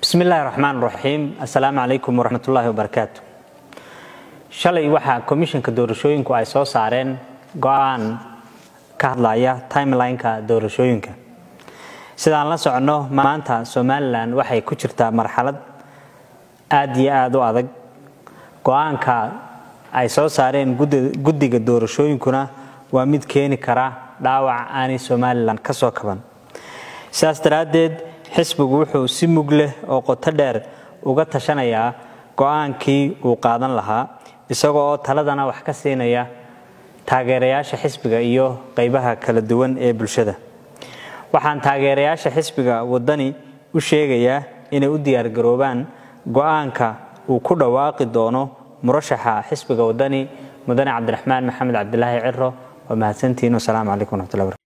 bismi illaahi raxmaan raxiim assalaamu calaykum waraxmatullaahi wabarakaatu shalay waxaa komishanka doorashooyinku ay soo saareen go'aan ka hadlaya timeline-ka doorashooyinka. Sidaan la soconno maanta somalilan waxay ku jirtaa marxalad aad iyo aada u adag. Go'aanka ay soo saareen guddiga doorashooyinkuna waa mid keeni kara dhaawac aanay somalilan ka soo kaban. Sidaas daraaddeed xisbigu wuxuu si mug leh oo qoto dheer uga tashanayaa go'aankii uu qaadan lahaa isagoo oo taladana wax ka siinaya taageerayaasha xisbiga iyo qaybaha kala duwan ee bulshada. Waxaan taageerayaasha xisbiga waddani u sheegayaa inay u diyaargaroobaan go'aanka uu ku dhawaaqi doono murashaxa xisbiga waddani mudane cabdiraxmaan maxamed cabdilaahi ciro waa mahadsantihiin wasalaamu calaykum waraxmatullahi barakatu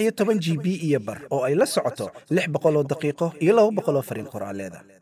iyo toban g b iyo bar oo ay la socoto lix boqol oo daqiiqo iyo laba boqol oo fariin qoraaleeda